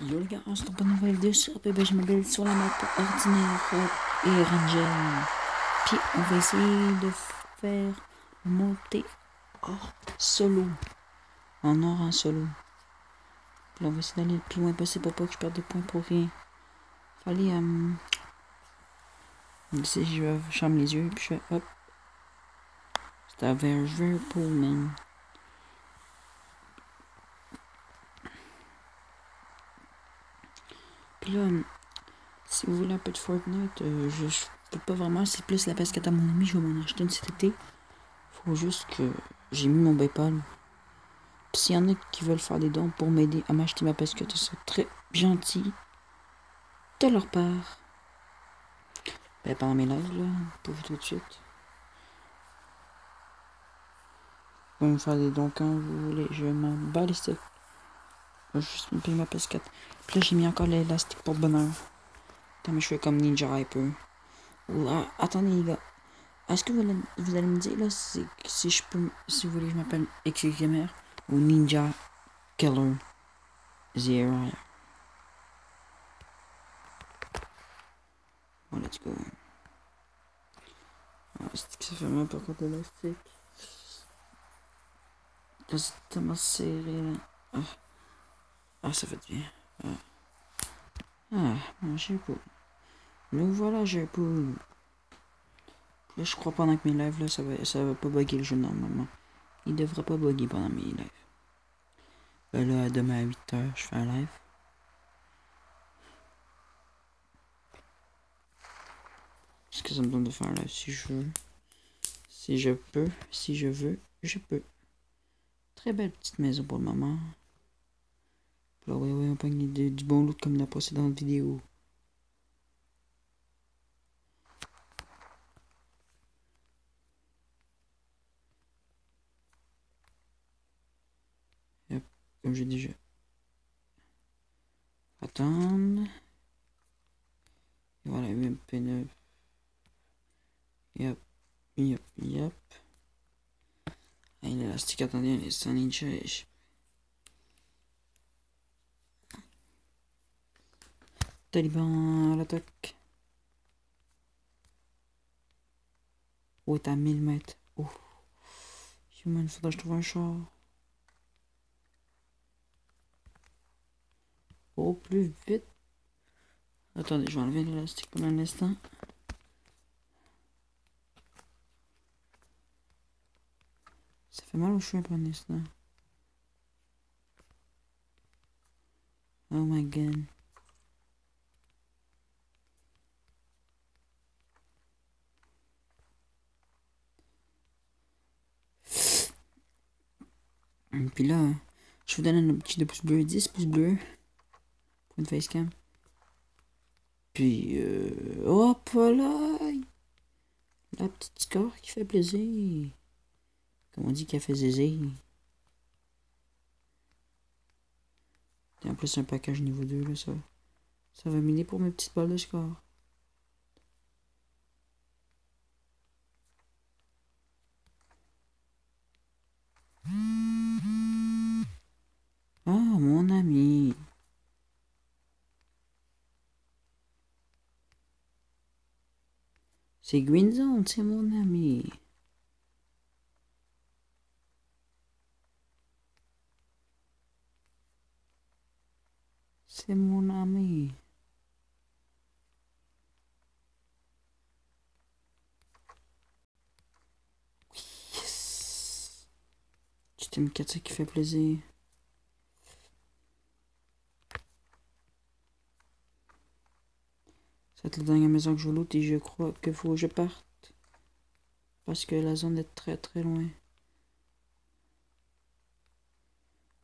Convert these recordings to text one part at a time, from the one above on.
Yo les gars, on se retrouve pour une nouvelle vidéo sur PB, je sur la map ordinaire et Ranger. Puis on va essayer de faire monter hors solo. En or en solo. Puis on va essayer d'aller le plus loin possible pour pas que je perde des points pour rien. Fallait... Euh... Si je ferme les yeux, puis je fais hop. Un verre pour man. Là, si vous voulez un peu de Fortnite, euh, je, je, peux pas vraiment. C'est plus la PS4 à mon ami. Je vais m'en acheter une cet été. Faut juste que j'ai mis mon Paypal. S'il y en a qui veulent faire des dons pour m'aider à m'acheter ma PS4, ce serait très gentil de leur part. Ben, pendant mes lives, là, pour vous tout de suite. Vous pouvez me faire des dons quand vous voulez. Je m'en bats les. Je vais juste me payer ma PS4. Puis là, j'ai mis encore l'élastique pour le bonheur. Attends, mais je fais comme Ninja Hyper. Ou, ah, attendez, les gars. Est-ce que vous allez, me dire, là, si, si je peux, si vous voulez, je m'appelle XXMR ou Ninja Killer Zero? Bon, let's go. Ah, c'est que ça fait mal par contre l'élastique. C'est tellement serré, là. Ah. Ah, ça fait bien. Ah, ah j'ai pas. Là, voilà, j'ai pas. Là, je crois pendant que mes lives, là, ça va, ça va pas bugger le jeu normalement. Il devrait pas bugger pendant mes lives. Ben là, demain à 8h, je fais un live. Est-ce que ça me donne de faire un live? Si je veux? Si je peux, si je veux, je peux. Très belle petite maison pour le moment. Là, ouais, ouais, on pogne du, du bon loot comme la précédente vidéo. Yep, comme j'ai déjà. Attendre. Et voilà, UMP9. Yep, yep, yep. Ah, l'élastique, attendez, c'est un ninja. Taliban à l'attaque. Oh, t'as 1000 mètres. Oh. Human, faudrait que je trouve un char. Oh, plus vite. Attendez, je vais enlever l'élastique pendant un instant. Ça fait mal au cheveu pour un instant. Oh my god. Puis là, je vous donne un petit de pouce bleu, 10 pouces bleus pour une facecam. Puis, euh, hop là! La petite score qui fait plaisir. Comme on dit qu'elle fait zézé. Et en plus, un package niveau 2, là, ça, ça va m'aider pour mes petites balles de score. Ah, mon ami. C'est Green Zone, c'est mon ami. C'est mon ami. Yes. Tu t'aimes ça qui fait plaisir. C'est la dernière maison que je loot et je crois qu'il faut que je parte. Parce que la zone est très très loin.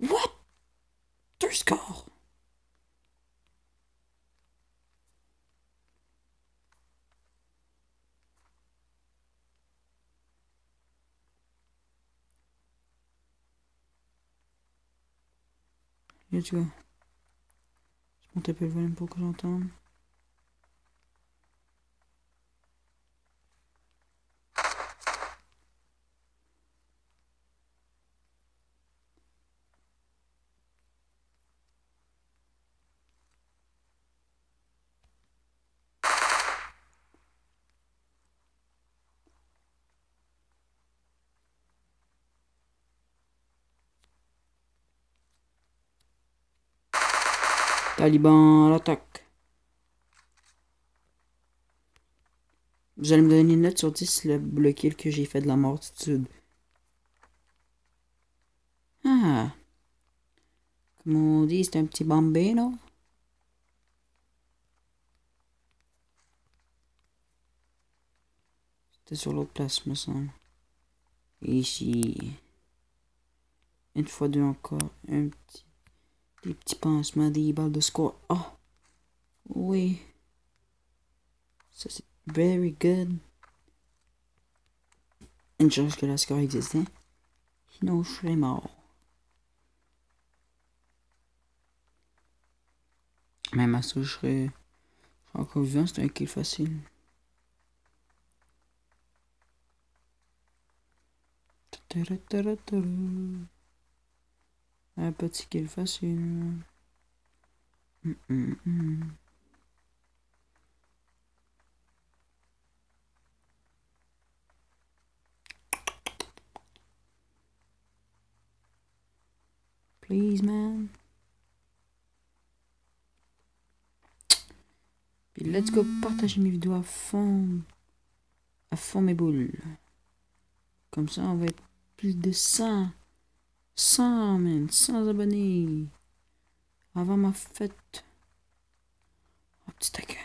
What? Deux scores? Let's go. Je monte un peu le volume pour que j'entende. Taliban à l'attaque. Vous allez me donner une note sur 10 le, le kill que j'ai fait de la mortitude. Ah. Comme on dit, c'est un petit bambino. C'était sur l'autre place, me semble. Ici. Une fois deux encore. Un petit. Des petits pansements, des balles de score. Oh! Oui. Ça, c'est very good. Une chance que la score existait. Sinon, je serais mort. Même à ça, je serais encore vivant. C'est un kill facile. Un petit kill facile. Mm -mm -mm. Please, man. Let's go partager mes vidéos à fond. À fond mes boules. Comme ça, on va être plus de 100. 100, man. 100 abonnés. Avant ma fête. Oh, petit taquin.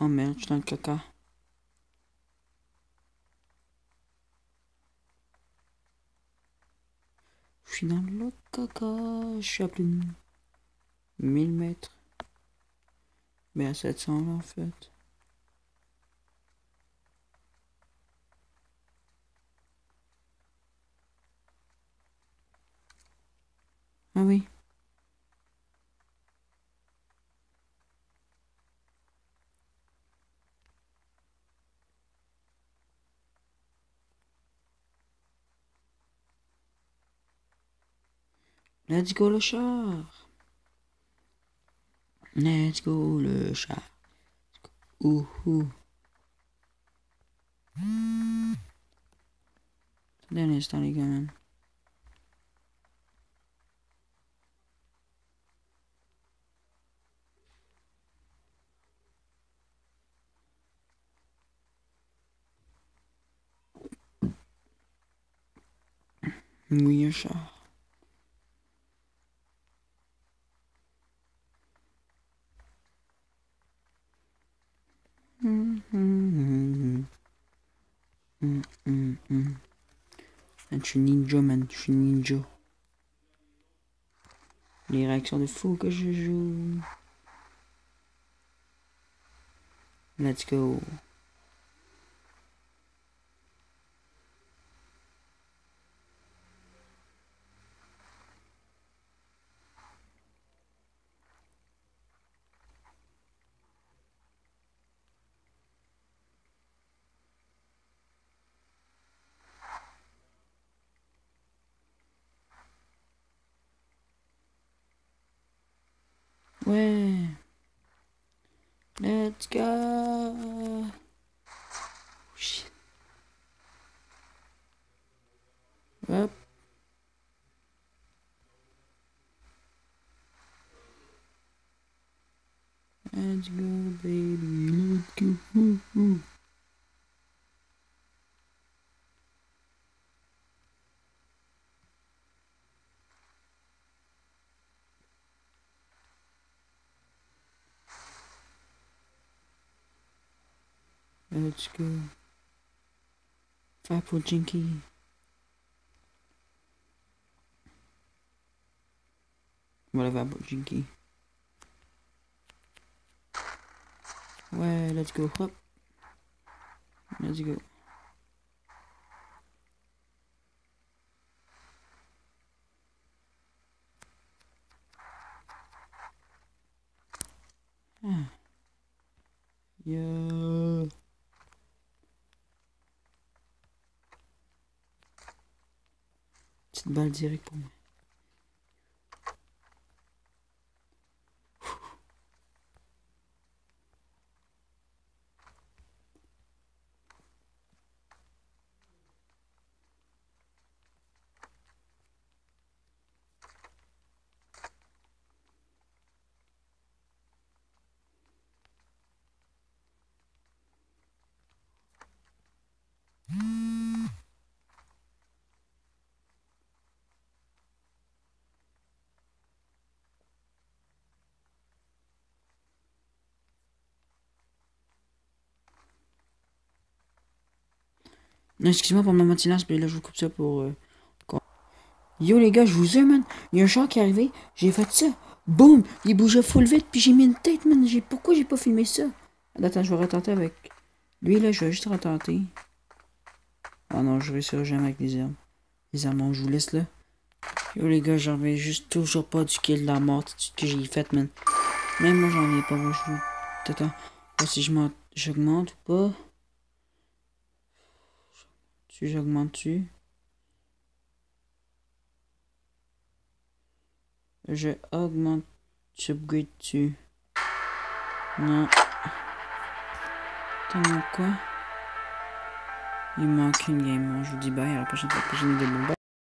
Oh merde, je suis dans le caca. Je suis dans le caca. Je suis à plus de 1000 mètres. Mais à 700 là en fait. Ah oui. Let's go le char. Let's go le chat. Ouhou. Attendez un instant les gars. man. Oui, un chat. Mm, mm, mm, mm, mm. Man, je suis ninja, man. Je suis ninja. Les réactions de fou que je joue. Let's go. Ouais. Let's go. Oh, shit. Hop. Let's go, baby. Let's go. Ooh, ooh. Let's go. Faire pour Jinky. Voilà, va pour Jinky. Ouais, let's go. Hop. Let's go. Ah. Yo. Petite balle direct pour moi. Excuse-moi pour mon silence, mais là, je vous coupe ça pour... euh. Yo, les gars, je vous jure, man. Il y a un char qui est arrivé. J'ai fait ça. Boum! Il bougeait full vite, puis j'ai mis une tête, man. Pourquoi j'ai pas filmé ça? Attends, je vais retenter avec... Lui, là, je vais juste retenter. Ah non, je réussirai jamais avec les armes. Les armes, je vous laisse, là. Yo, les gars, j'en reviens juste toujours pas du kill de la mort que j'ai fait, man. Même moi, j'en ai pas. Moi, je. Attends. Si je m'en... J'augmente ou pas? Tu j'augmente-tu? Je augmente. Tu upgrade-tu? Non. Attends, quoi? Il manque une game. Je vous dis bye à la prochaine fois. Prochaine vidéo. Bye.